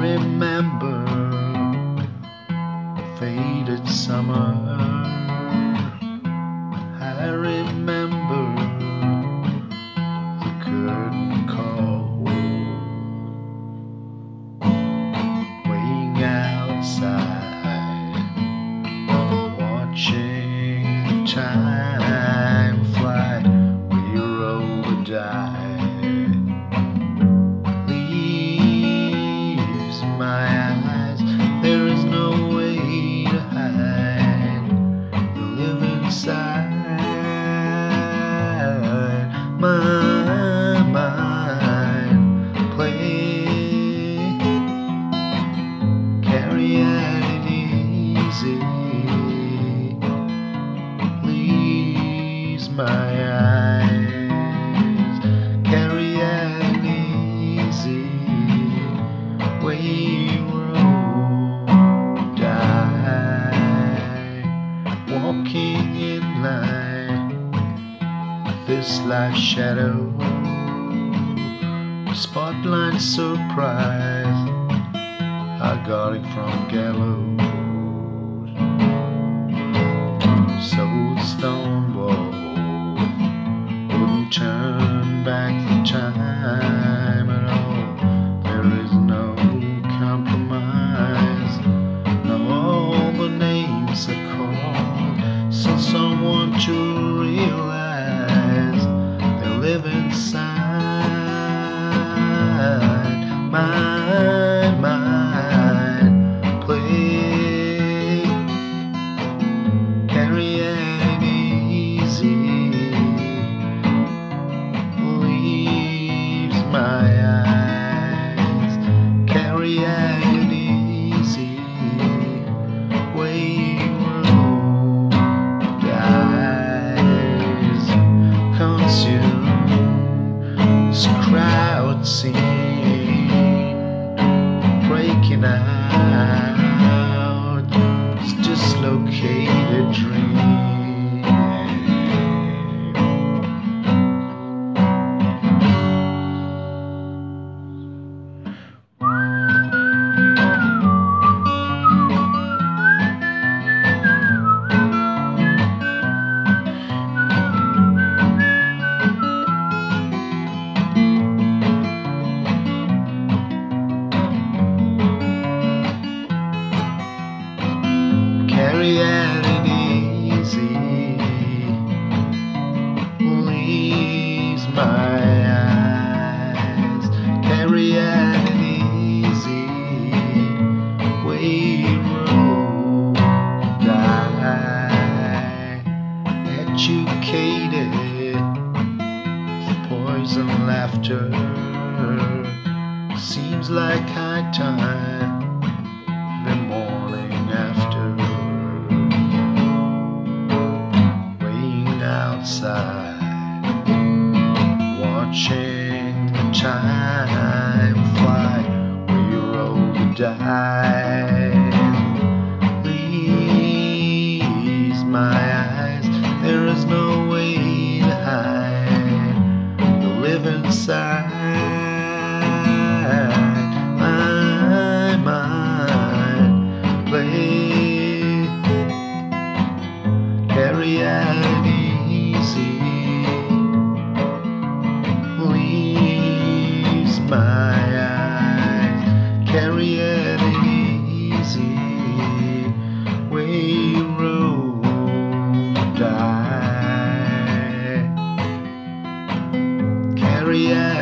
remember faded summer. I remember the curtain call, waiting outside, watching time fly. We the die. My eyes. Caryatid easy. We roll die. Walking in line. This life shadow. Spotlight surprise. I got it from gallows. Turn back the time at all. There is no compromise. Now all the names are called, so someone to carry Poison laughter. Seems like high time the morning after waiting outside watching the time fly we roll the dice please my live Yeah.